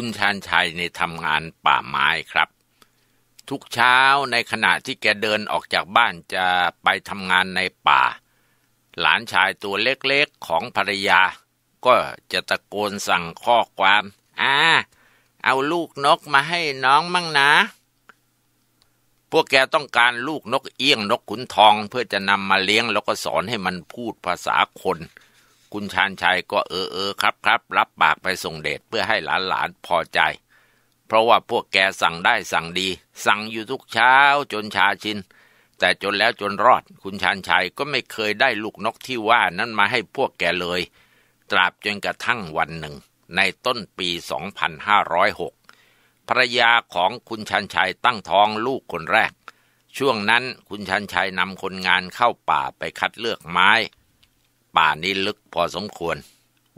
คุณชานชัยในทำงานป่าไม้ครับ ทุกเช้าในขณะที่แกเดินออกจากบ้านจะไปทำงานในป่า หลานชายตัวเล็กๆของภรรยา ก็จะตะโกนสั่งข้อความอ่าเอาลูกนกมาให้น้องมั่งนะ พวกแกต้องการลูกนกเอี้ยงนกขุนทองเพื่อจะนำมาเลี้ยงแล้วก็สอนให้มันพูดภาษาคน คุณชานชัยก็เออเออครับครับรับปากไปส่งเดชเพื่อให้หลานหลานพอใจ เพราะว่าพวกแกสั่งได้สั่งดี สั่งอยู่ทุกเช้าจนชาชิน แต่จนแล้วจนรอด คุณชานชัยก็ไม่เคยได้ลูกนกที่ว่านั้นมาให้พวกแกเลย ตราบจนกระทั่งวันหนึ่ง ในต้นปี 2506ภรรยาของคุณชันชัยตั้งท้องลูกคนแรก ช่วงนั้นคุณชันชัยนำคนงานเข้าป่าไปคัดเลือกไม้ ป่านี้ลึกพอสมควร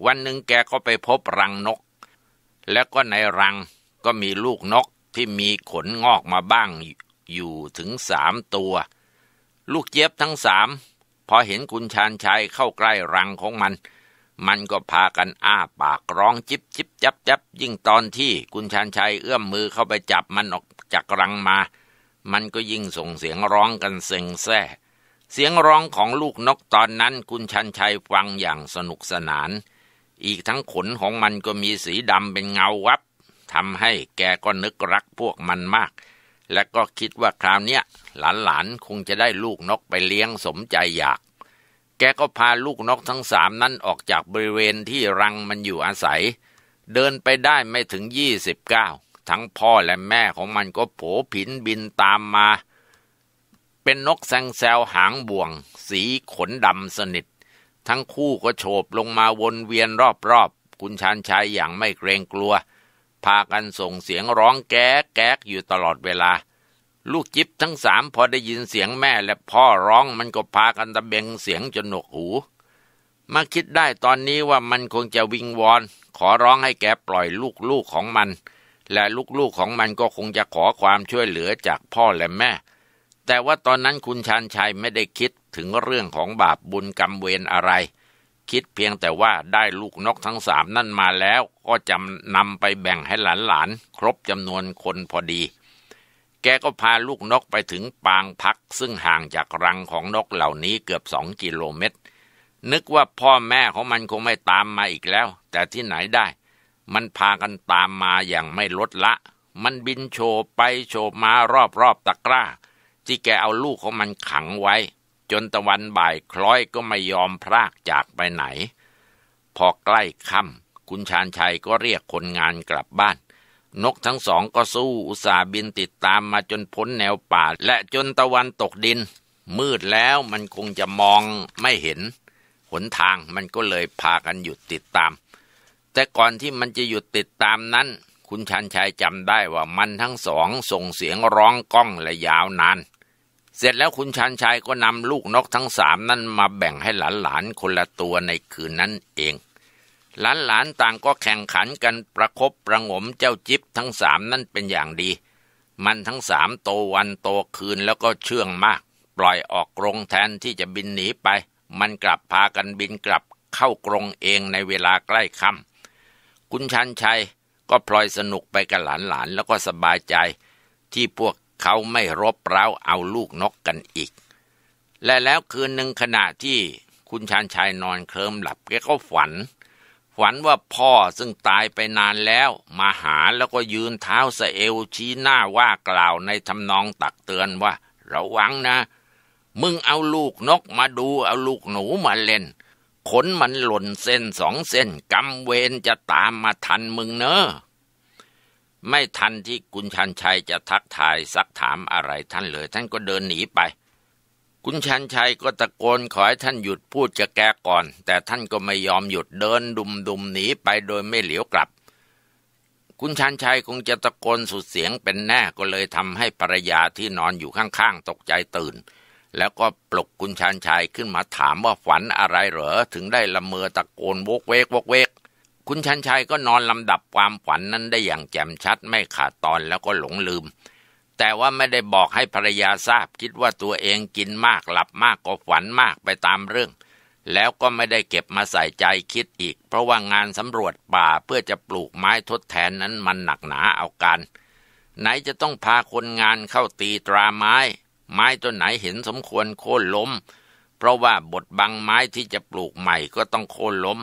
วันหนึ่งแกก็ไปพบรังนก แล้วก็ในรังก็มีลูกนกที่มีขนงอกมาบ้างอยู่ถึงสามตัว ลูกเจี๊ยบทั้งสามพอเห็นคุณชานชัยเข้าใกล้รังของมัน มันก็พากันอ้าปากร้องจิบจิบจับจับยิ่งตอนที่คุณชานชัยเอื้อมมือเข้าไปจับมันออกจากรังมา มันก็ยิ่งส่งเสียงร้องกันเซ็งแซ่ เสียงร้องของลูกนกตอนนั้นคุณชันชัยฟังอย่างสนุกสนาน อีกทั้งขนของมันก็มีสีดำเป็นเงาวับทำให้แกก็นึกรักพวกมันมาก และก็คิดว่าคราวเนี้ยหลานๆคงจะได้ลูกนกไปเลี้ยงสมใจอยาก แกก็พาลูกนกทั้งสามนั้นออกจากบริเวณที่รังมันอยู่อาศัย เดินไปได้ไม่ถึงยี่สิบเก้าทั้งพ่อและแม่ของมันก็โผผินบินตามมา เป็นนกแซงแซวหางบ่วง สีขนดำสนิท ทั้งคู่ก็โฉบลงมาวนเวียนรอบๆ คุณชานชัยอย่างไม่เกรงกลัว พากันส่งเสียงร้องแก๊กแก๊กอยู่ตลอดเวลา ลูกจิบทั้งสามพอได้ยินเสียงแม่และพ่อร้องมันก็พากันตะเบงเสียงจนหนวกหู มาคิดได้ตอนนี้ว่ามันคงจะวิงวอน ขอร้องให้แกปล่อยลูกๆของมัน และลูกๆของมันก็คงจะขอความช่วยเหลือจากพ่อและแม่ แต่ว่าตอนนั้นคุณชานชัยไม่ได้คิดถึงเรื่องของบาปบุญกรรมเวรอะไร คิดเพียงแต่ว่าได้ลูกนกทั้งสามนั่นมาแล้ว ก็จะนำไปแบ่งให้หลานๆ ครบจำนวนคนพอดี แกก็พาลูกนกไปถึงปางพัก ซึ่งห่างจากรังของนกเหล่านี้เกือบสองกิโลเมตร นึกว่าพ่อแม่ของมันคงไม่ตามมาอีกแล้ว แต่ที่ไหนได้ มันพากันตามมาอย่างไม่ลดละ มันบินโฉบไปโฉบมารอบๆตะกร้า ที่แกเอาลูกของมันขังไว้ จนตะวันบ่ายคล้อยก็ไม่ยอมพรากจากไปไหน พอใกล้ค่ำคุณชานชัยก็เรียกคนงานกลับบ้าน นกทั้งสองก็สู้อุตส่าห์บินติดตามมาจนพ้นแนวป่า และจนตะวันตกดิน มืดแล้วมันคงจะมองไม่เห็น หนทางมันก็เลยพากันหยุดติดตาม แต่ก่อนที่มันจะหยุดติดตามนั้น คุณชันชัยจำได้ว่ามันทั้งสองส่งเสียงร้องก้องและยาวนาน เสร็จแล้วคุณชันชัยก็นำลูกนกทั้งสามนั้นมาแบ่งให้หลานๆคนละตัวในคืนนั้นเอง หลานๆต่างก็แข่งขันกันประคบประงมเจ้าจิ๊บทั้งสามนั่นเป็นอย่างดี มันทั้งสามโตวันโตคืนแล้วก็เชื่องมาก ปล่อยออกกรงแทนที่จะบินหนีไป มันกลับพากันบินกลับเข้ากรงเองในเวลาใกล้ค่ำคุณชันชัย ก็พลอยสนุกไปกับหลานๆแล้วก็สบายใจ ที่พวกเขาไม่รบเร้าเอาลูกนกกันอีก และแล้วคืนหนึ่งขณะที่คุณชานชัยนอนเคลิมหลับแกก็ฝัน ฝันว่าพ่อซึ่งตายไปนานแล้ว มาหาแล้วก็ยืนเท้าสะเอวชี้หน้าว่ากล่าวในทำนองตักเตือนว่า ระวังนะ มึงเอาลูกนกมาดูเอาลูกหนูมาเล่น ขนมันหล่นเส้นสองเส้นกำเวรจะตามมาทันมึงเนอะไม่ทันที่คุณชันชัยจะทักทายซักถามอะไรท่านเลย ท่านก็เดินหนีไป คุณชันชัยก็ตะโกนขอให้ท่านหยุดพูดกับแกก่อน แต่ท่านก็ไม่ยอมหยุดเดินดุมดุมหนีไปโดยไม่เหลียวกลับ คุณชันชัยคงจะตะโกนสุดเสียงเป็นแน่ก็เลยทำให้ภรรยาที่นอนอยู่ข้างๆตกใจตื่น แล้วก็ปลุกคุณชันชัยขึ้นมาถามว่าฝันอะไรเหรอ ถึงได้ละเมอตะโกนโวกเวกโวกเวก คุณชันชัยก็นอนลำดับความฝันนั้นได้อย่างแจ่มชัดไม่ขาดตอนแล้วก็หลงลืม แต่ว่าไม่ได้บอกให้ภรรยาทราบคิดว่าตัวเองกินมากหลับมากก็ฝันมากไปตามเรื่อง แล้วก็ไม่ได้เก็บมาใส่ใจคิดอีก เพราะว่างานสำรวจป่าเพื่อจะปลูกไม้ทดแทนนั้นมันหนักหนาเอาการไหนจะต้องพาคนงานเข้าตีตราไม้ ไม้ต้นไหนเห็นสมควรโค่นล้ม เพราะว่าบทบังไม้ที่จะปลูกใหม่ก็ต้องโค่นล้ม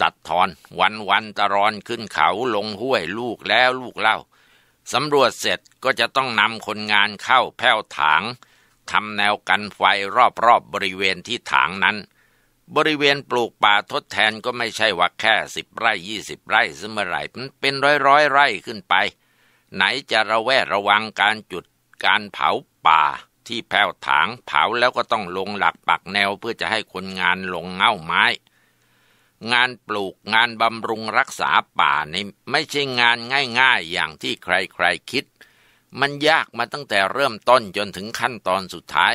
ตัดทอนวันวันตะรอนขึ้นเขาลงห้วยลูกแล้วลูกเล่าสำรวจเสร็จก็จะต้องนำคนงานเข้าแผ้วถางทำแนวกันไฟรอบๆบบริเวณที่ถางนั้น บริเวณปลูกป่าทดแทนก็ไม่ใช่ว่าแค่สิบไร่ยี่สิบไร่สมอไหร่มันเป็นร้อยร้อยไร่ขึ้นไป ไหนจะระแวดระวังการจุดการเผาป่า ที่แผ้วถางเผาแล้วก็ต้องลงหลักปักแนวเพื่อจะให้คนงานลงเง่าไม้ งานปลูกงานบำรุงรักษาป่านี่ไม่ใช่งานง่ายๆ อย่างที่ใครๆคิด มันยากมาตั้งแต่เริ่มต้นจนถึงขั้นตอนสุดท้าย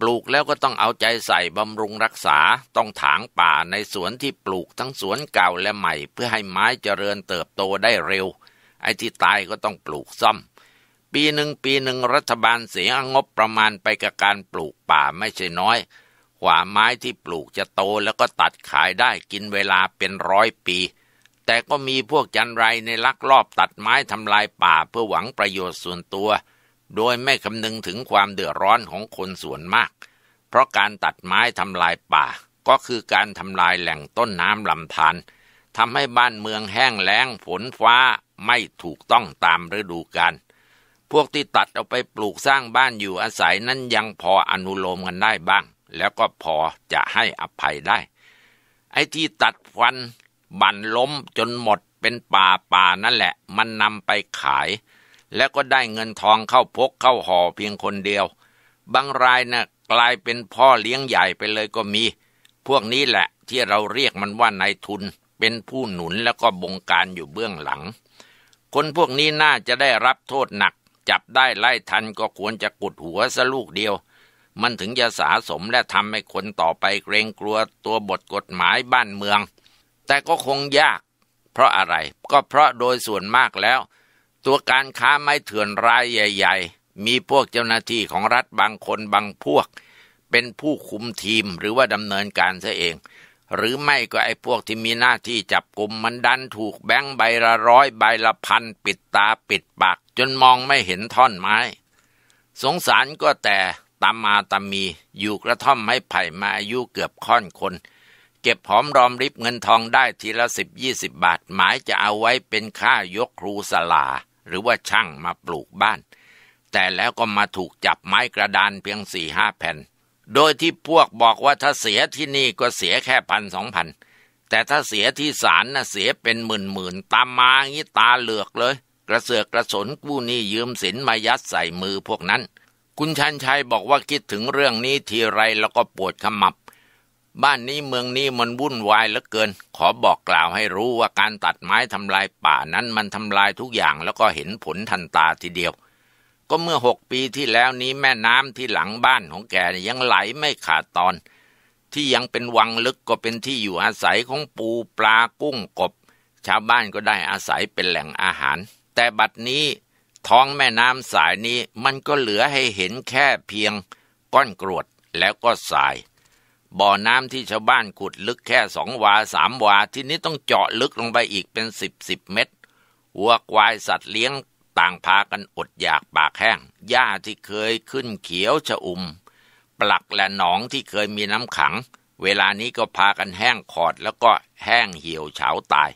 ปลูกแล้วก็ต้องเอาใจใส่บำรุงรักษาต้องถางป่าในสวนที่ปลูกทั้งสวนเก่าและใหม่ เพื่อให้ไม้เจริญเติบโตได้เร็ว ไอ้ที่ตายก็ต้องปลูกซ่อม ปีหนึ่งปีหนึ่งรัฐบาลเสียงบประมาณไปกับการปลูกป่าไม่ใช่น้อยกว่าไม้ที่ปลูกจะโตแล้วก็ตัดขายได้กินเวลาเป็นร้อยปี แต่ก็มีพวกจันไรในลักลอบตัดไม้ทำลายป่าเพื่อหวังประโยชน์ส่วนตัว โดยไม่คำนึงถึงความเดือดร้อนของคนส่วนมาก เพราะการตัดไม้ทำลายป่า ก็คือการทำลายแหล่งต้นน้ำลำธารทำให้บ้านเมืองแห้งแล้งฝนฟ้าไม่ถูกต้องตามฤดูกาล พวกที่ตัดเอาไปปลูกสร้างบ้านอยู่อาศัยนั้นยังพออนุโลมกันได้บ้าง แล้วก็พอจะให้อภัยได้ ไอ้ที่ตัดฟัน บั่นล้มจนหมดเป็นป่าป่านั่นแหละ มันนำไปขาย แล้วก็ได้เงินทองเข้าพกเข้าห่อเพียงคนเดียว บางรายนะ่ะกลายเป็นพ่อเลี้ยงใหญ่ไปเลยก็มี พวกนี้แหละที่เราเรียกมันว่านายทุน เป็นผู้หนุนแล้วก็บงการอยู่เบื้องหลัง คนพวกนี้น่าจะได้รับโทษหนัก จับได้ไล่ทันก็ควรจะกุดหัวซะลูกเดียว มันถึงจะสาสมและทำให้คนต่อไปเกรงกลัวตัวบทกฎหมายบ้านเมือง แต่ก็คงยาก เพราะอะไรก็เพราะโดยส่วนมากแล้ว ตัวการค้าไม้เถื่อนรายใหญ่ ๆ มีพวกเจ้าหน้าที่ของรัฐบางคนบางพวก เป็นผู้คุมทีมหรือว่าดำเนินการซะเองหรือไม่ก็ไอ้พวกที่มีหน้าที่จับกลุ่มมันดันถูกแบงค์ใบละร้อยใบละพันปิดตาปิดปาก จนมองไม่เห็นท่อนไม้ สงสารก็แต่ตามมาตามีอยู่กระท่อมไม้ไผ่มาอายุเกือบค่อนคน เก็บหอมรอมริบเงินทองได้ทีละสิบยี่สิบบาท หมายจะเอาไว้เป็นค่ายกครูสลา หรือว่าช่างมาปลูกบ้าน แต่แล้วก็มาถูกจับไม้กระดานเพียงสี่ห้าแผ่น โดยที่พวกบอกว่าถ้าเสียที่นี่ก็เสียแค่พันสองพันแต่ถ้าเสียที่ศาลน่ะเสียเป็นหมื่นหมื่นตามมางี้ตาเหลือกเลย กระเสือกกระสนกู้หนี้ยืมสินมายัดใส่มือพวกนั้น คุณชันชัยบอกว่าคิดถึงเรื่องนี้ทีไรแล้วก็ปวดขมับ บ้านนี้เมืองนี้มันวุ่นวายเหลือเกิน ขอบอกกล่าวให้รู้ว่าการตัดไม้ทำลายป่านั้นมันทำลายทุกอย่างแล้วก็เห็นผลทันตาทีเดียว ก็เมื่อหกปีที่แล้วนี้แม่น้ำที่หลังบ้านของแกยังไหลไม่ขาดตอน ที่ยังเป็นวังลึกก็เป็นที่อยู่อาศัยของปูปลากุ้งกบชาวบ้านก็ได้อาศัยเป็นแหล่งอาหาร แต่บัดนี้ท้องแม่น้ำสายนี้มันก็เหลือให้เห็นแค่เพียงก้อนกรวดแล้วก็ทราย บ่อน้ำที่ชาวบ้านขุดลึกแค่สองวาสามวา ที่นี้ต้องเจาะลึกลงไปอีกเป็นสิบสิบเมตรวัวควายสัตว์เลี้ยงต่างพากันอดอยากปากแห้ง หญ้าที่เคยขึ้นเขียวชะอุ่ม ปลักและหนองที่เคยมีน้ำขัง เวลานี้ก็พากันแห้งขอดแล้วก็แห้งเหี่ยวเฉาตาย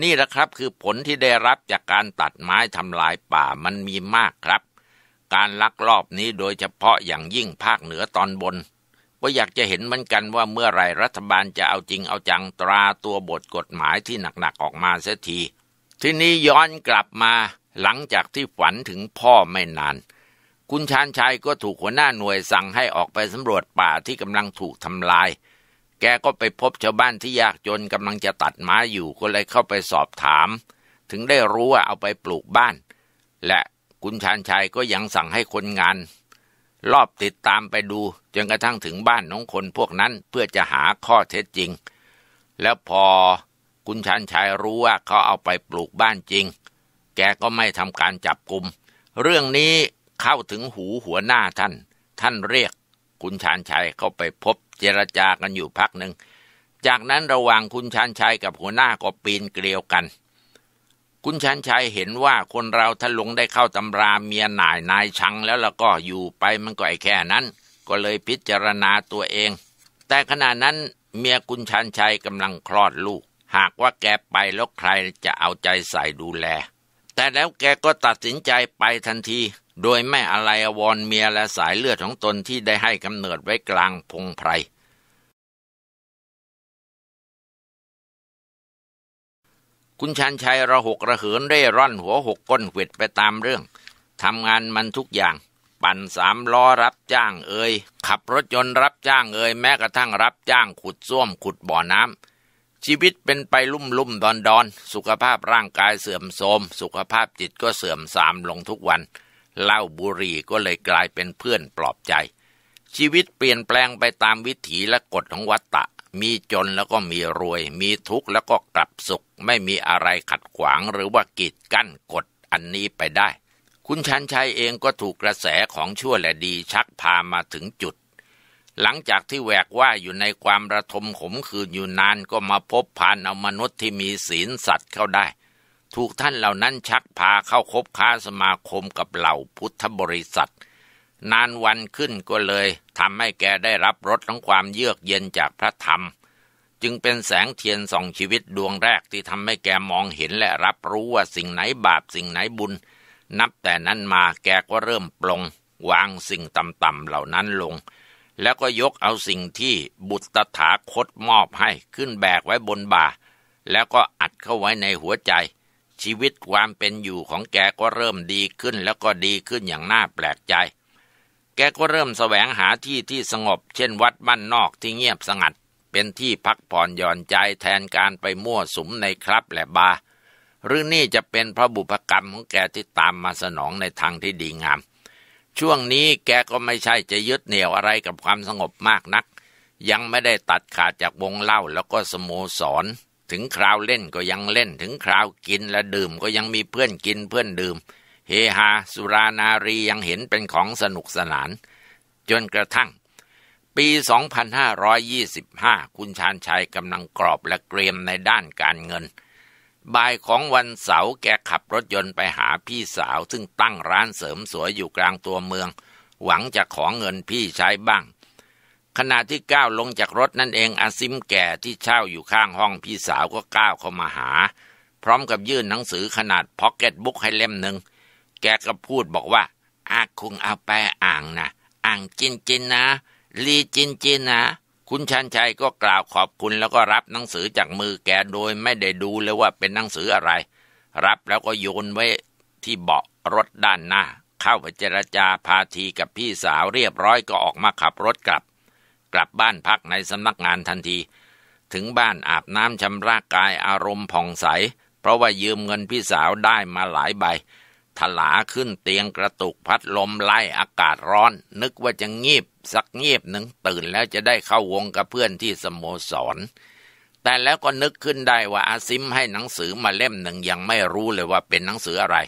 นี่แหละครับคือผลที่ได้รับจากการตัดไม้ทำลายป่ามันมีมากครับ การลักลอบนี้โดยเฉพาะอย่างยิ่งภาคเหนือตอนบนว่าอยากจะเห็นเหมือนกันว่าเมื่อไรรัฐบาลจะเอาจริงเอาจังตราตัวบทกฎหมายที่หนักๆออกมาเสียที ทีนี้ย้อนกลับมาหลังจากที่ฝันถึงพ่อไม่นาน คุณชานชัยก็ถูกหัวหน้าหน่วยสั่งให้ออกไปสำรวจป่าที่กำลังถูกทำลาย แกก็ไปพบชาวบ้านที่ยากจนกำลังจะตัดไม้อยู่ก็เลยเข้าไปสอบถาม ถึงได้รู้ว่าเอาไปปลูกบ้าน และคุณชานชัยก็ยังสั่งให้คนงาน รอบติดตามไปดูจนกระทั่งถึงบ้านน้องคนพวกนั้นเพื่อจะหาข้อเท็จจริง แล้วพอคุณชันชัยรู้ว่าเขาเอาไปปลูกบ้านจริง แกก็ไม่ทำการจับกลุ่มเรื่องนี้เข้าถึงหูหัวหน้าท่าน ท่านเรียกคุณชานชัยเข้าไปพบ เจรจากันอยู่พักหนึ่ง จากนั้นระหว่างคุณชันชัยกับหัวหน้าก็ปีนเกลียวกัน คุณชันชัยเห็นว่าคนเราถ้าลงได้เข้าตำราเมียหน่ายนายชังแล้วแล้วก็อยู่ไปมันก็ไอแค่นั้น ก็เลยพิจารณาตัวเอง แต่ขณะนั้นเมียคุณชันชัยกำลังคลอดลูก หากว่าแกไปแล้วใครจะเอาใจใส่ดูแล แต่แล้วแกก็ตัดสินใจไปทันทีโดยไม่อะไรอววรเมียและสายเลือดของตนที่ได้ให้กำเนิดไว้กลางพงไพร คุณชันชัยระหกระเหินเร่ร่อนหัวหกก้นหวิดไปตามเรื่องทำงานมันทุกอย่าง ปั่นสามล้อรับจ้างเอ่ยขับรถยนต์รับจ้างเอ่ยแม้กระทั่งรับจ้างขุดส้วมขุดบ่อน้ำชีวิตเป็นไปลุ่มลุ่มดอนดอนสุขภาพร่างกายเสื่อมโทรมสุขภาพจิตก็เสื่อมทรามลงทุกวันเหล้าบุหรี่ก็เลยกลายเป็นเพื่อนปลอบใจ ชีวิตเปลี่ยนแปลงไปตามวิถีและกฎของวัฏฏะ มีจนแล้วก็มีรวย มีทุกข์แล้วก็กลับสุข ไม่มีอะไรขัดขวางหรือว่ากีดกั้นกฎอันนี้ไปได้ คุณชันชัยเองก็ถูกกระแสของชั่วและดีชักพามาถึงจุด หลังจากที่แหวกว่าอยู่ในความระทมขมขื่นอยู่นานก็มาพบผ่านเอามนุษย์ที่มีศีลสัตว์เข้าได้ ถูกท่านเหล่านั้นชักพาเข้าคบค้าสมาคมกับเหล่าพุทธบริษัท นานวันขึ้นก็เลยทำให้แกได้รับรสของความเยือกเย็นจากพระธรรม จึงเป็นแสงเทียนส่องชีวิตดวงแรกที่ทำให้แกมองเห็นและรับรู้ว่าสิ่งไหนบาปสิ่งไหนบุญ นับแต่นั้นมาแกก็เริ่มปลง วางสิ่งต่ำๆเหล่านั้นลง แล้วก็ยกเอาสิ่งที่บุตรถาคตมอบให้ขึ้นแบกไว้บนบ่า แล้วก็อัดเข้าไว้ในหัวใจชีวิตความเป็นอยู่ของแกก็เริ่มดีขึ้นแล้วก็ดีขึ้นอย่างน่าแปลกใจ แกก็เริ่มแสวงหาที่ที่สงบเช่นวัดบ้านนอกที่เงียบสงัด เป็นที่พักผ่อนหย่อนใจแทนการไปมั่วสุมในครับและบาร์หรือนี่จะเป็นพระบุพกรรมของแกที่ตามมาสนองในทางที่ดีงาม ช่วงนี้แกก็ไม่ใช่จะยึดเหนี่ยวอะไรกับความสงบมากนัก ยังไม่ได้ตัดขาดจากวงเล่าแล้วก็สโมสร ถึงคราวเล่นก็ยังเล่นถึงคราวกินและดื่มก็ยังมีเพื่อนกินเพื่อนดื่ม เฮฮาสุรานารียังเห็นเป็นของสนุกสนาน จนกระทั่ง ปี 2525 คุณชาญชัยกำลังกรอบและเกรียมในด้านการเงิน บ่ายของวันเสาร์แกขับรถยนต์ไปหาพี่สาว ซึ่งตั้งร้านเสริมสวยอยู่กลางตัวเมือง หวังจะขอเงินพี่ใช้บ้าง ขณะที่ก้าวลงจากรถนั่นเองอาซิมแก่ที่เช่าอยู่ข้างห้องพี่สาวก็ก้าวเข้ามาหา พร้อมกับยื่นหนังสือขนาดพ็อกเก็ตบุ๊กให้เล่มหนึ่ง แกก็พูดบอกว่าอาคุงเอาไปอ่างนะอ่างจินจินนะ ลีจินจินนะ คุณชันชัยก็กล่าวขอบคุณแล้วก็รับหนังสือจากมือแกโดยไม่ได้ดูเลยว่าเป็นหนังสืออะไร รับแล้วก็โยนไว้ที่เบาะรถด้านหน้า เข้าไปเจรจาพาทีกับพี่สาวเรียบร้อยก็ออกมาขับรถกลับ กลับบ้านพักในสำนักงานทันที ถึงบ้านอาบน้ำชำระกายอารมณ์ผ่องใส เพราะว่ายืมเงินพี่สาวได้มาหลายใบ ถลาขึ้นเตียงกระตุกพัดลมไล่อากาศร้อน นึกว่าจะงีบสักงีบหนึ่งตื่นแล้วจะได้เข้าวงกับเพื่อนที่สโมสร แต่แล้วก็นึกขึ้นได้ว่าอาซิมให้หนังสือมาเล่มหนึ่งยังไม่รู้เลยว่าเป็นหนังสืออะไร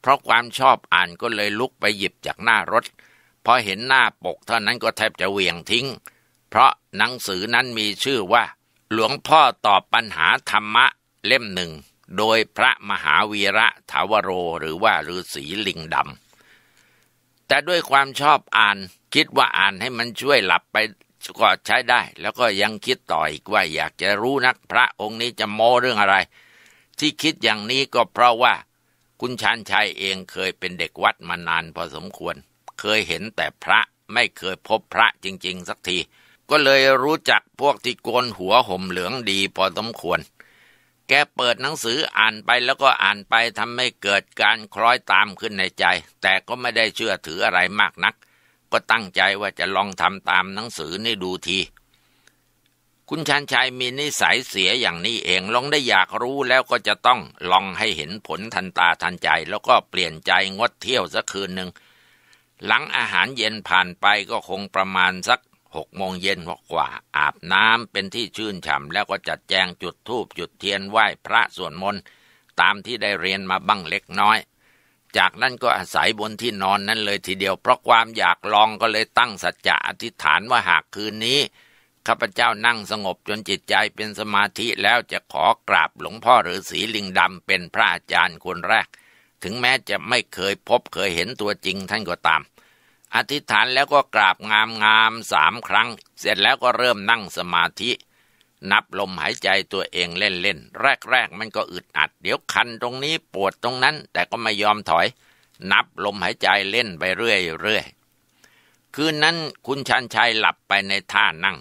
เพราะความชอบอ่านก็เลยลุกไปหยิบจากหน้ารถ พอเห็นหน้าปกเท่านั้นก็แทบจะเวียงทิ้ง เพราะหนังสือนั้นมีชื่อว่า หลวงพ่อตอบปัญหาธรรมะเล่มหนึ่ง โดยพระมหาวีระถาวโรหรือว่าฤาษีลิงดำแต่ด้วยความชอบอ่านคิดว่าอ่านให้มันช่วยหลับไปก็ใช้ได้ แล้วก็ยังคิดต่ออีกว่าอยากจะรู้นักพระองค์นี้จะโม้เรื่องอะไร ที่คิดอย่างนี้ก็เพราะว่าคุณชานชัยเองเคยเป็นเด็กวัดมานานพอสมควร เคยเห็นแต่พระไม่เคยพบพระจริง ๆ สักที ก็เลยรู้จักพวกที่โกนหัวห่มเหลืองดีพอสมควร แกเปิดหนังสืออ่านไปแล้วก็อ่านไปทำให้เกิดการคล้อยตามขึ้นในใจ แต่ก็ไม่ได้เชื่อถืออะไรมากนัก ก็ตั้งใจว่าจะลองทำตามหนังสือนี่ดูที คุณชันชัยมีนิสัยเสียอย่างนี้เองลองได้อยากรู้แล้วก็จะต้องลองให้เห็นผลทันตาทันใจ แล้วก็เปลี่ยนใจงดเที่ยวสักคืนหนึ่งหลังอาหารเย็นผ่านไปก็คงประมาณสัก หกโมงเย็นกว่า อาบน้ำเป็นที่ชื่นฉ่ำแล้วก็จัดแจงจุดธูปจุดเทียนไหว้พระสวดมนต์ตามที่ได้เรียนมาบ้างเล็กน้อย จากนั้นก็อาศัยบนที่นอนนั้นเลยทีเดียวเพราะความอยากลองก็เลยตั้งสัจจะอธิษฐานว่าหากคืนนี้ข้าพเจ้านั่งสงบจนจิตใจเป็นสมาธิแล้วจะขอกราบหลวงพ่อฤาษีลิงดำเป็นพระอาจารย์คนแรก ถึงแม้จะไม่เคยพบเคยเห็นตัวจริงท่านก็ตาม อธิษฐานแล้วก็กราบงามงามสามครั้ง เสร็จแล้วก็เริ่มนั่งสมาธิ นับลมหายใจตัวเองเล่นๆ แรกๆ มันก็อึดอัด เดี๋ยวคันตรงนี้ปวดตรงนั้น แต่ก็ไม่ยอมถอย นับลมหายใจเล่นไปเรื่อยๆ คืนนั้นคุณชันชัยหลับไปในท่านั่ง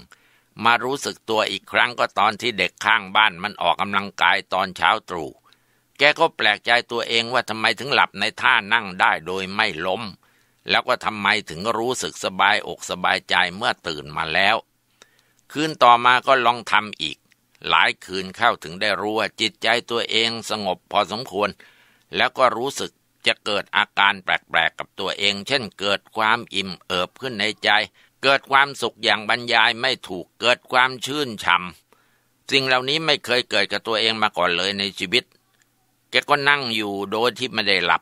มารู้สึกตัวอีกครั้งก็ตอนที่เด็กข้างบ้านมันออกกำลังกายตอนเช้าตรู่แกก็แปลกใจตัวเองว่าทำไมถึงหลับในท่านั่งได้โดยไม่ล้ม แล้วก็ทำไมถึงรู้สึกสบายอกสบายใจเมื่อตื่นมาแล้ว คืนต่อมาก็ลองทำอีก หลายคืนเข้าถึงได้รู้ว่าจิตใจตัวเองสงบพอสมควร แล้วก็รู้สึกจะเกิดอาการแปลกๆกับตัวเอง เช่นเกิดความอิ่มเอิบขึ้นในใจ เกิดความสุขอย่างบรรยายไม่ถูกเกิดความชื่นช่ำสิ่งเหล่านี้ไม่เคยเกิดกับตัวเองมาก่อนเลยในชีวิต แกก็นั่งอยู่โดยที่ไม่ได้หลับ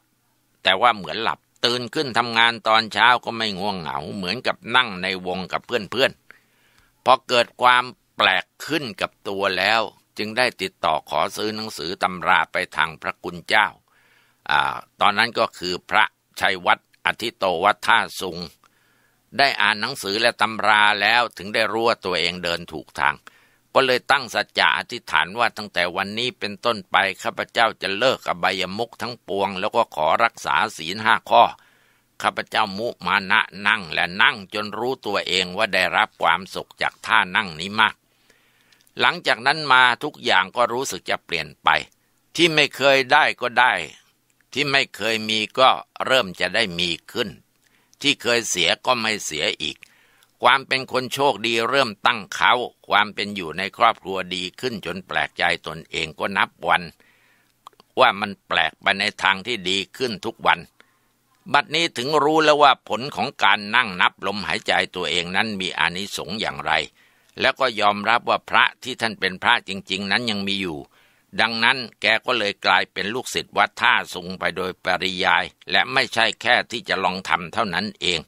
แต่ว่าเหมือนหลับ ตื่นขึ้นทำงานตอนเช้าก็ไม่ง่วงเหงา เหมือนกับนั่งในวงกับเพื่อนๆพอเกิดความแปลกขึ้นกับตัวแล้ว จึงได้ติดต่อขอซื้อหนังสือตำราไปทางพระคุณเจ้าอ่าตอนนั้นก็คือพระชัยวัดอธิโตวัฒท่าสุง ได้อ่านหนังสือและตำราแล้วถึงได้รู้ว่าตัวเองเดินถูกทาง ก็เลยตั้งสัจจะอธิษฐานว่าตั้งแต่วันนี้เป็นต้นไปข้าพเจ้าจะเลิกอบายมุกทั้งปวง แล้วก็ขอรักษาศีลห้าข้อข้าพเจ้ามุมานะนั่งและนั่งจนรู้ตัวเองว่าได้รับความสุขจากท่านั่งนี้มาก หลังจากนั้นมาทุกอย่างก็รู้สึกจะเปลี่ยนไป ที่ไม่เคยได้ก็ได้ ที่ไม่เคยมีก็เริ่มจะได้มีขึ้น ที่เคยเสียก็ไม่เสียอีก ความเป็นคนโชคดีเริ่มตั้งเขา ความเป็นอยู่ในครอบครัวดีขึ้นจนแปลกใจตนเองก็นับวัน ว่ามันแปลกไปในทางที่ดีขึ้นทุกวัน บัดนี้ถึงรู้แล้วว่าผลของการนั่งนับลมหายใจตัวเองนั้นมีอานิสงส์อย่างไร แล้วก็ยอมรับว่าพระที่ท่านเป็นพระจริง ๆ นั้นยังมีอยู่ ดังนั้นแกก็เลยกลายเป็นลูกศิษย์วัดท่าสุงไปโดยปริยาย และไม่ใช่แค่ที่จะลองทำเท่านั้นเอง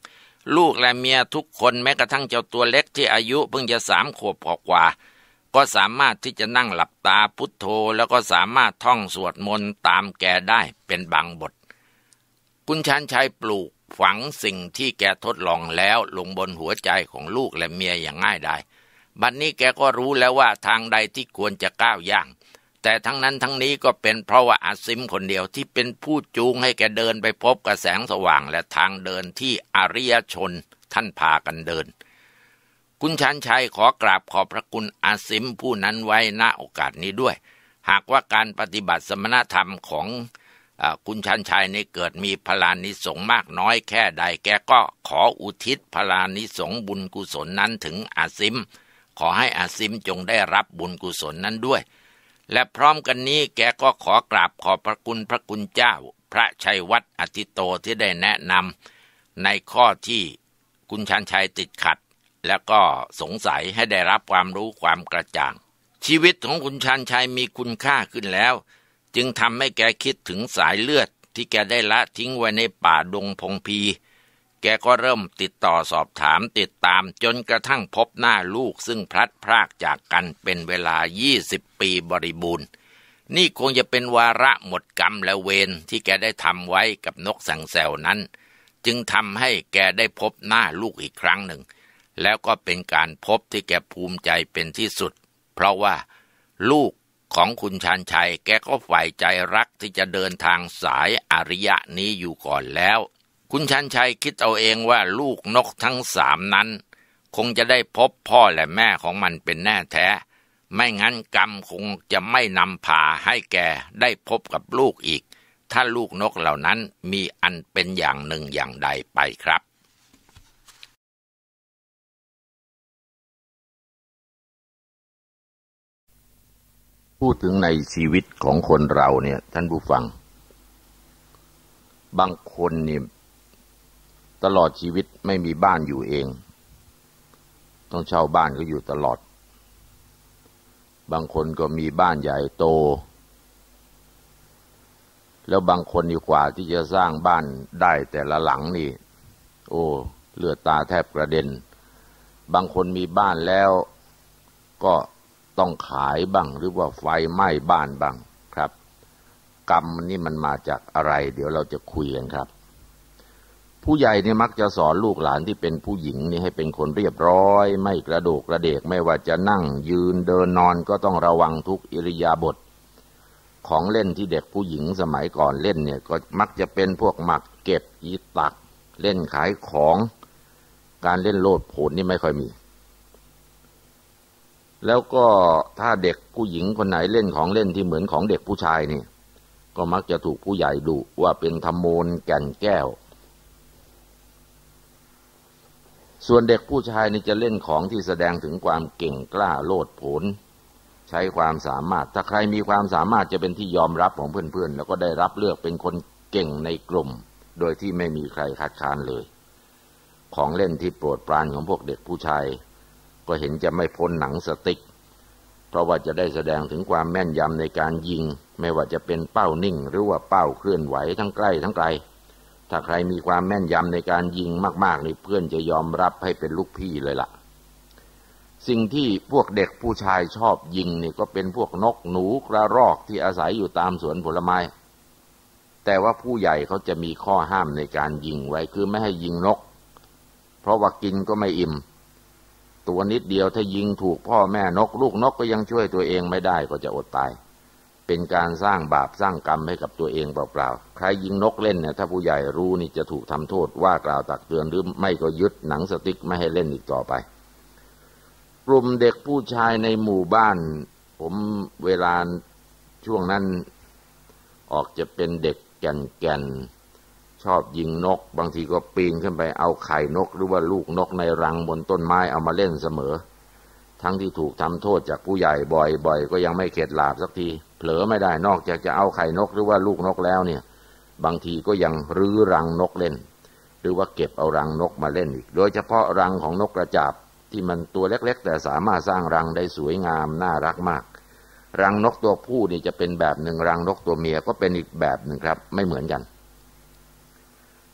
ลูกและเมียทุกคนแม้กระทั่งเจ้าตัวเล็กที่อายุเพิ่งจะสามขวบกว่าก็สามารถที่จะนั่งหลับตาพุทโธ แล้วก็สามารถท่องสวดมนต์ตามแกได้เป็นบางบท คุณชันชัยปลูกฝังสิ่งที่แกทดลองแล้วลงบนหัวใจของลูกและเมียอย่างง่ายได้บัดนนี้แกก็รู้แล้วว่าทางใดที่ควรจะก้าวย่าง แต่ทั้งนั้นทั้งนี้ก็เป็นเพราะว่าอาซิมคนเดียวที่เป็นผู้จูงให้แกเดินไปพบกับแสงสว่างและทางเดินที่อริยชนท่านพากันเดิน คุณชันชัยขอกราบขอบพระคุณอาซิมผู้นั้นไว้ณโอกาสนี้ด้วย หากว่าการปฏิบัติสมณธรรมของอคุณชันชัยในเกิดมีพลานิสงมากน้อยแค่ใดแกก็ขออุทิศพลานิสงบุญกุศลนั้นถึงอาซิม ขอให้อาซิมจงได้รับบุญกุศลนั้นด้วย และพร้อมกันนี้แกก็ขอกราบขอบพระคุณพระคุณเจ้า พระชัยวัดอธิโตที่ได้แนะนำในข้อที่คุณชันชัยติดขัด แล้วก็สงสัยให้ได้รับความรู้ความกระจ่าง ชีวิตของคุณชันชัยมีคุณค่าขึ้นแล้ว จึงทำให้แกคิดถึงสายเลือดที่แกได้ละทิ้งไว้ในป่าดงพงพี แกก็เริ่มติดต่อสอบถามติดตามจนกระทั่งพบหน้าลูกซึ่งพลัดพรากจากกันเป็นเวลา 20 ปีบริบูรณ์ นี่คงจะเป็นวาระหมดกรรมและเวรที่แกได้ทำไว้กับนกสังแซวนั้น จึงทำให้แกได้พบหน้าลูกอีกครั้งหนึ่ง แล้วก็เป็นการพบที่แกภูมิใจเป็นที่สุด เพราะว่าลูกของคุณชานชัยแกก็ใฝ่ใจรักที่จะเดินทางสายอริยะนี้อยู่ก่อนแล้ว คุณชันชัยคิดเอาเองว่าลูกนกทั้งสามนั้น คงจะได้พบพ่อและแม่ของมันเป็นแน่แท้ ไม่งั้นกรรมคงจะไม่นำพาให้แกได้พบกับลูกอีก ถ้าลูกนกเหล่านั้นมีอันเป็นอย่างหนึ่งอย่างใดไปครับพูดถึงในชีวิตของคนเราเนี่ย ท่านผู้ฟัง บางคนเนี่ย ตลอดชีวิตไม่มีบ้านอยู่เอง ต้องเช่าบ้านก็อยู่ตลอด บางคนก็มีบ้านใหญ่โต แล้วบางคนดีกว่าที่จะสร้างบ้านได้แต่ละหลังนี่ โอ้เลือดตาแทบกระเด็น บางคนมีบ้านแล้วก็ต้องขายบ้าง หรือว่าไฟไหม้บ้านบ้างครับ กรรมนี่มันมาจากอะไร เดี๋ยวเราจะคุยกันครับ ผู้ใหญ่นี่มักจะสอนลูกหลานที่เป็นผู้หญิงนี่ให้เป็นคนเรียบร้อย ไม่กระโดกกระเดกไม่ว่าจะนั่งยืนเดินนอนก็ต้องระวังทุกอิริยาบถของเล่นที่เด็กผู้หญิงสมัยก่อนเล่นเนี่ยก็มักจะเป็นพวกหมักเก็บยีตัก เล่นขายของ การเล่นโลดโผนนี่ไม่ค่อยมี แล้วก็ถ้าเด็กผู้หญิงคนไหนเล่นของเล่นที่เหมือนของเด็กผู้ชายนี่ก็มักจะถูกผู้ใหญ่ดุว่าเป็นธรรมโมนแก่นแก้ว ส่วนเด็กผู้ชายนี่จะเล่นของที่แสดงถึงความเก่งกล้าโลดโผนใช้ความสามารถ ถ้าใครมีความสามารถจะเป็นที่ยอมรับของเพื่อนๆ แล้วก็ได้รับเลือกเป็นคนเก่งในกลุ่ม โดยที่ไม่มีใครคัดค้านเลย ของเล่นที่โปรดปรานของพวกเด็กผู้ชาย ก็เห็นจะไม่พ้นหนังสติ๊ก เพราะว่าจะได้แสดงถึงความแม่นยำในการยิง ไม่ว่าจะเป็นเป้านิ่ง หรือว่าเป้าเคลื่อนไหวทั้งใกล้ทั้งไกล ถ้าใครมีความแม่นยำในการยิงมาก ๆ นี่เพื่อนจะยอมรับให้เป็นลูกพี่เลยละ่ะ สิ่งที่พวกเด็กผู้ชายชอบยิงนี่ก็เป็นพวกนกหนูกระรอกที่อาศัยอยู่ตามสวนผลไม้ แต่ว่าผู้ใหญ่เขาจะมีข้อห้ามในการยิงไว้คือไม่ให้ยิงนก เพราะว่ากินก็ไม่อิ่ม ตัวนิดเดียวถ้ายิงถูกพ่อแม่นก ลูกนกก็ยังช่วยตัวเองไม่ได้ก็จะอดตาย เป็นการสร้างบาปสร้างกรรมให้กับตัวเองเปล่าๆ ใครยิงนกเล่นเนี่ยถ้าผู้ใหญ่รู้นี่จะถูกทำโทษว่ากล่าวตักเตือนหรือไม่ก็ยึดหนังสติ๊กไม่ให้เล่นอีกต่อไป กลุ่มเด็กผู้ชายในหมู่บ้าน ผมเวลาช่วงนั้นออกจะเป็นเด็กแก่นแก่นชอบยิงนก บางทีก็ปีนขึ้นไปเอาไข่นก หรือว่าลูกนกในรังบนต้นไม้เอามาเล่นเสมอ ทั้งที่ถูกทำโทษจากผู้ใหญ่บ่อยๆ ก็ยังไม่เข็ดหลาบสักที เผลอไม่ได้นอกจากจะเอาไข่นกหรือว่าลูกนกแล้วเนี่ย บางทีก็ยังรื้อรังนกเล่น หรือว่าเก็บเอารังนกมาเล่นอีก โดยเฉพาะรังของนกกระจาบที่มันตัวเล็ก ๆ แต่สามารถสร้างรังได้สวยงามน่ารักมาก รังนกตัวผู้นี่จะเป็นแบบหนึ่งรังนกตัวเมียก็เป็นอีกแบบหนึ่งครับ ไม่เหมือนกัน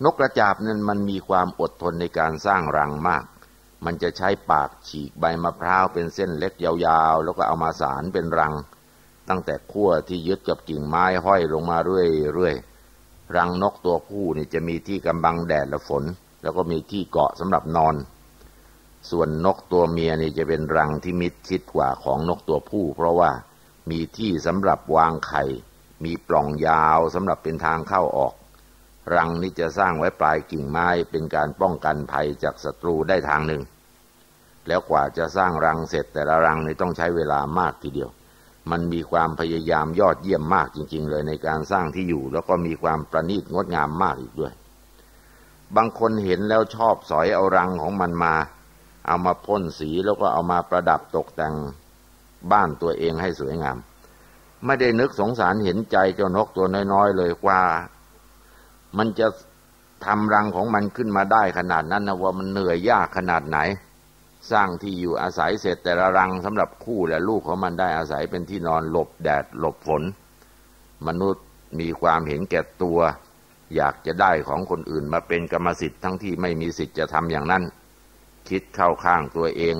นกกระจาบนั้นมันมีความอดทนในการสร้างรังมาก มันจะใช้ปากฉีกใบมะพร้าวเป็นเส้นเล็กยาวๆ แล้วก็เอามาสารเป็นรัง ตั้งแต่ขั้วที่ยึดกับกิ่งไม้ห้อยลงมาเรื่อยๆ รังนกตัวผู้นี่จะมีที่กำบังแดดและฝน แล้วก็มีที่เกาะสำหรับนอน ส่วนนกตัวเมียนี่จะเป็นรังที่มิดชิดกว่าของนกตัวผู้ เพราะว่ามีที่สำหรับวางไข่ มีปล่องยาวสำหรับเป็นทางเข้าออก รังนี้จะสร้างไว้ปลายกิ่งไม้เป็นการป้องกันภัยจากศัตรูได้ทางหนึ่ง แล้วกว่าจะสร้างรังเสร็จแต่ละรังนี่ต้องใช้เวลามากทีเดียว มันมีความพยายามยอดเยี่ยมมากจริง ๆ เลยในการสร้างที่อยู่ แล้วก็มีความประณีตงดงามมากอีกด้วย บางคนเห็นแล้วชอบสอยเอารังของมันมา เอามาพ่นสีแล้วก็เอามาประดับตกแต่งบ้านตัวเองให้สวยงาม ไม่ได้นึกสงสารเห็นใจเจ้านกตัวน้อยๆ เลยว่า มันจะทำรังของมันขึ้นมาได้ขนาดนั้นนะว่ามันเหนื่อยยากขนาดไหน สร้างที่อยู่อาศัยเสร็จแต่ละรังสำหรับคู่และลูกของมันได้อาศัยเป็นที่นอนหลบแดดหลบฝน มนุษย์มีความเห็นแก่ตัว อยากจะได้ของคนอื่นมาเป็นกรรมสิทธิ์ทั้งที่ไม่มีสิทธิ์จะทำอย่างนั้น คิดเข้าข้างตัวเอง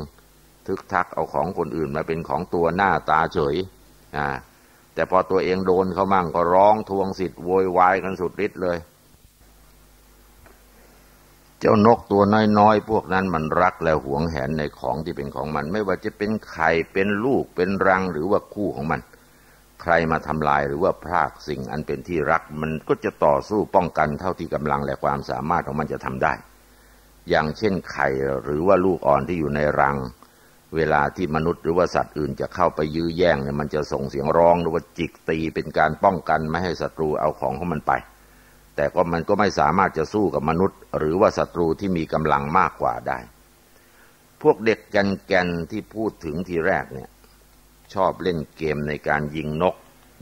ทึกทักเอาของคนอื่นมาเป็นของตัวหน้าตาเฉยอ่าแต่พอตัวเองโดนเขามั่งก็ร้องทวงสิทธิ์โวยวายกันสุดฤทธิ์เลย เจ้านกตัวน้อยๆ พวกนั้นมันรักและหวงแหนในของที่เป็นของมัน ไม่ว่าจะเป็นไข่เป็นลูกเป็นรังหรือว่าคู่ของมัน ใครมาทำลายหรือว่าพรากสิ่งอันเป็นที่รักมันก็จะต่อสู้ป้องกันเท่าที่กำลังและความสามารถของมันจะทำได้ อย่างเช่นไข่หรือว่าลูกอ่อนที่อยู่ในรัง เวลาที่มนุษย์หรือว่าสัตว์อื่นจะเข้าไปยื้อแย่งเนี่ยมันจะส่งเสียงร้องหรือว่าจิกตีเป็นการป้องกันไม่ให้ศัตรูเอาของของมันไป แต่ก็มันก็ไม่สามารถจะสู้กับมนุษย์ หรือว่าศัตรูที่มีกำลังมากกว่าได้ พวกเด็กแกนๆที่พูดถึงทีแรกเนี่ย ชอบเล่นเกมในการยิงนก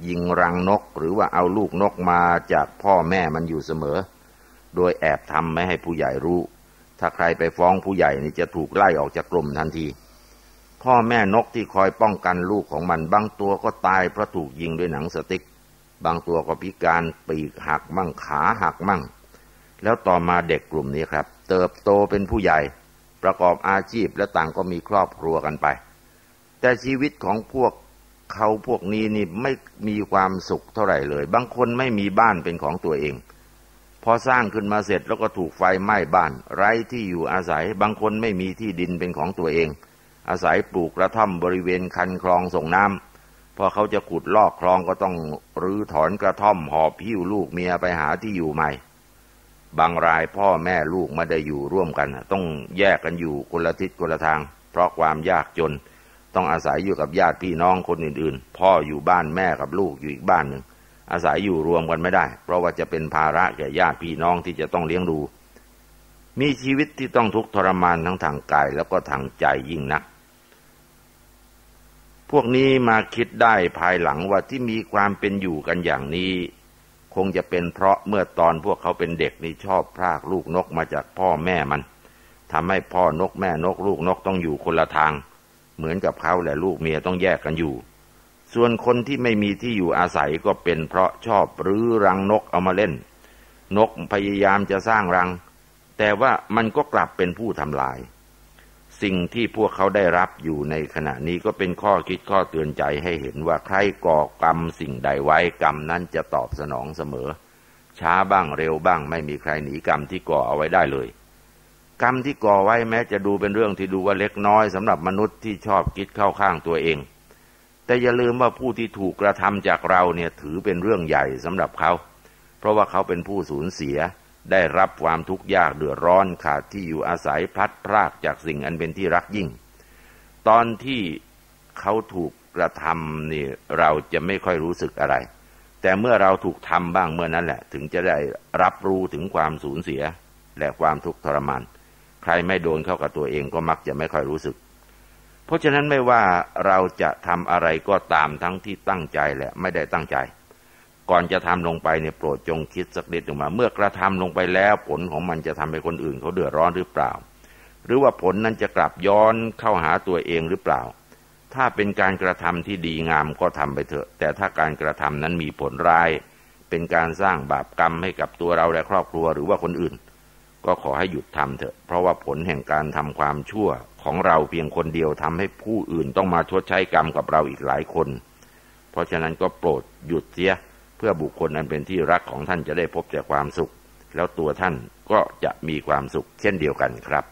ยิงรังนก หรือว่าเอาลูกนกมาจากพ่อแม่มันอยู่เสมอ โดยแอบทำไม่ให้ผู้ใหญ่รู้ ถ้าใครไปฟ้องผู้ใหญ่นี่จะถูกไล่ออกจากกลุ่มทันที พ่อแม่นกที่คอยป้องกันลูกของมันบางตัวก็ตายเพราะถูกยิงด้วยหนังสติ๊ก บางตัวก็พิการปีกหักมั่งขาหักมั่ง แล้วต่อมาเด็กกลุ่มนี้ครับ เติบโตเป็นผู้ใหญ่ ประกอบอาชีพและต่างก็มีครอบครัวกันไป แต่ชีวิตของพวกเขาพวกนี้นี่ไม่มีความสุขเท่าไหร่เลย บางคนไม่มีบ้านเป็นของตัวเอง พอสร้างขึ้นมาเสร็จแล้วก็ถูกไฟไหม้บ้าน ไร้ที่อยู่อาศัย บางคนไม่มีที่ดินเป็นของตัวเอง อาศัยปลูกกระท่อมบริเวณคันคลองส่งน้ำ พอเขาจะขุดลอกคลองก็ต้องรื้อถอนกระท่อมหอบพิ้วลูกเมียไปหาที่อยู่ใหม่ บางรายพ่อแม่ลูกไม่ได้อยู่ร่วมกัน ต้องแยกกันอยู่คนละทิศคนละทาง เพราะความยากจน ต้องอาศัยอยู่กับญาติพี่น้องคนอื่น ๆ พ่ออยู่บ้านแม่กับลูกอยู่อีกบ้านหนึ่งอาศัยอยู่รวมกันไม่ได้ เพราะว่าจะเป็นภาระแก่ญาติพี่น้องที่จะต้องเลี้ยงดู มีชีวิตที่ต้องทุกข์ทรมานทั้งทางกายแล้วก็ทางใจยิ่งนัก พวกนี้มาคิดได้ภายหลังว่าที่มีความเป็นอยู่กันอย่างนี้ คงจะเป็นเพราะเมื่อตอนพวกเขาเป็นเด็กนี่ชอบพรากลูกนกมาจากพ่อแม่มันทำให้พ่อนกแม่นกลูกนกต้องอยู่คนละทาง เหมือนกับเขาและลูกเมียต้องแยกกันอยู่ ส่วนคนที่ไม่มีที่อยู่อาศัยก็เป็นเพราะชอบรื้อรังนกเอามาเล่น นกพยายามจะสร้างรัง แต่ว่ามันก็กลับเป็นผู้ทำลาย สิ่งที่พวกเขาได้รับอยู่ในขณะนี้ก็เป็นข้อคิดข้อเตือนใจให้เห็นว่าใครก่อกรรมสิ่งใดไว้กรรมนั้นจะตอบสนองเสมอ ช้าบ้างเร็วบ้างไม่มีใครหนีกรรมที่ก่อเอาไว้ได้เลย กรรมที่ก่อไว้แม้จะดูเป็นเรื่องที่ดูว่าเล็กน้อยสำหรับมนุษย์ที่ชอบคิดเข้าข้างตัวเอง แต่อย่าลืมว่าผู้ที่ถูกกระทำจากเราเนี่ยถือเป็นเรื่องใหญ่สำหรับเขา เพราะว่าเขาเป็นผู้สูญเสีย ได้รับความทุกข์ยากเดือดร้อนขาดที่อยู่อาศัยพลัดพรากจากสิ่งอันเป็นที่รักยิ่ง ตอนที่เขาถูกกระทำนี่เราจะไม่ค่อยรู้สึกอะไร แต่เมื่อเราถูกทำบ้างเมื่อนั้นแหละ ถึงจะได้รับรู้ถึงความสูญเสีย และความทุกข์ทรมาน ใครไม่โดนเข้ากับตัวเองก็มักจะไม่ค่อยรู้สึก เพราะฉะนั้นไม่ว่าเราจะทำอะไรก็ตามทั้งที่ตั้งใจและไม่ได้ตั้งใจ ก่อนจะทำลงไปเนี่ยโปรดจงคิดสักนิดหนึ่งมา เมื่อกระทำลงไปแล้วผลของมันจะทำให้คนอื่นเขาเดือดร้อนหรือเปล่า หรือว่าผลนั้นจะกลับย้อนเข้าหาตัวเองหรือเปล่า ถ้าเป็นการกระทำที่ดีงามก็ทำไปเถอะ แต่ถ้าการกระทำนั้นมีผลร้าย เป็นการสร้างบาปกรรมให้กับตัวเราและครอบครัวหรือว่าคนอื่น ก็ขอให้หยุดทำเถอะ เพราะว่าผลแห่งการทำความชั่วของเราเพียงคนเดียวทำให้ผู้อื่นต้องมาชดใช้กรรมกับเราอีกหลายคน เพราะฉะนั้นก็โปรดหยุดเสีย เพื่อบุคคลนั้นเป็นที่รักของท่านจะได้พบแต่ความสุข แล้วตัวท่านก็จะมีความสุขเช่นเดียวกันครับ